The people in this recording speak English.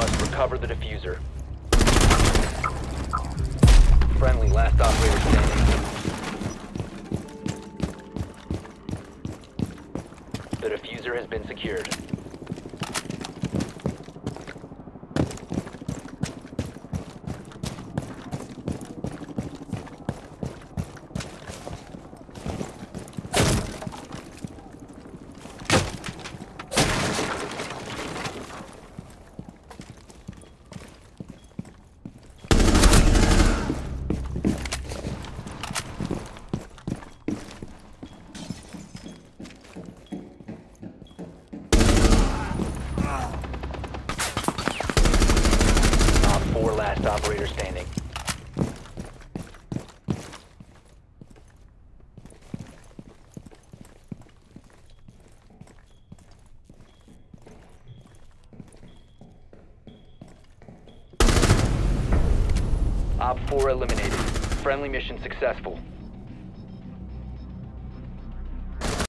must recover the defuser. Friendly, last operator standing. The defuser has been secured. Op 4 last operator standing. Op 4 eliminated. Friendly mission successful.